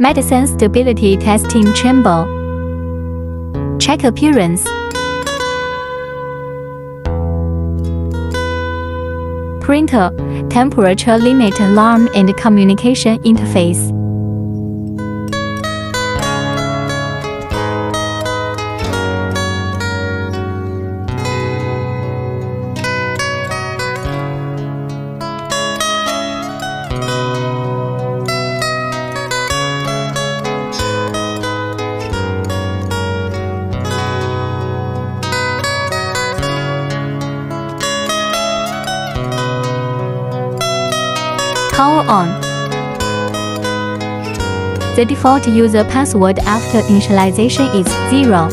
Medicine stability testing chamber. Check appearance. Printer, temperature limit alarm and communication interface. Power on. The default user password after initialization is 0.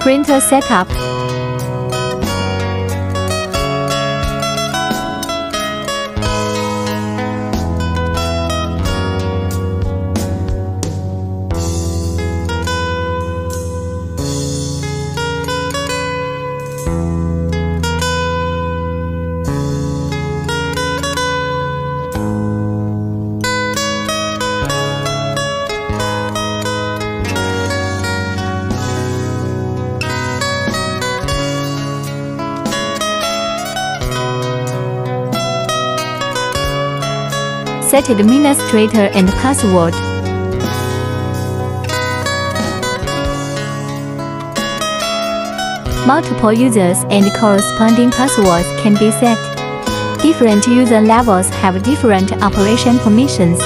Printer setup. Set administrator and password. Multiple users and corresponding passwords can be set. Different user levels have different operation permissions.